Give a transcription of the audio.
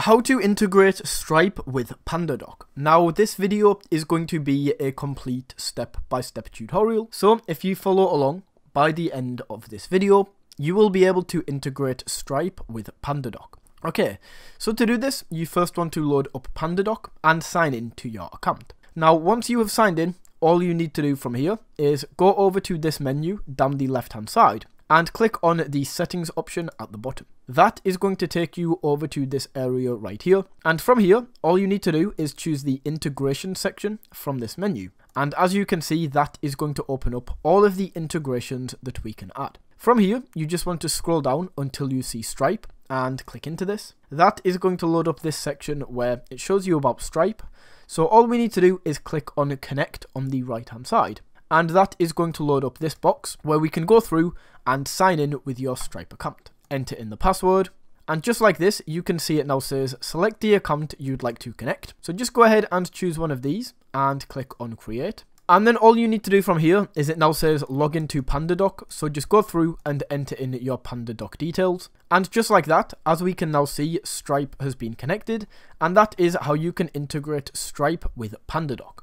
how to integrate Stripe with PandaDoc. Now this video is going to be a complete step-by-step -step tutorial, so if you follow along, by the end of this video, you will be able to integrate Stripe with PandaDoc. Okay, so to do this, you first want to load up PandaDoc and sign in to your account. Now once you have signed in, all you need to do from here is go over to this menu down the left hand side and click on the settings option at the bottom. That is going to take you over to this area right here. And from here, all you need to do is choose the integration section from this menu. And as you can see, that is going to open up all of the integrations that we can add. From here, you just want to scroll down until you see Stripe and click into this. That is going to load up this section where it shows you about Stripe. So all we need to do is click on connect on the right hand side and that is going to load up this box where we can go through and sign in with your Stripe account. Enter in the password, and just like this, you can see it now says select the account you'd like to connect. So just go ahead and choose one of these and click on create. And then all you need to do from here is it now says login to PandaDoc. So just go through and enter in your PandaDoc details. And just like that, as we can now see, Stripe has been connected. And that is how you can integrate Stripe with PandaDoc.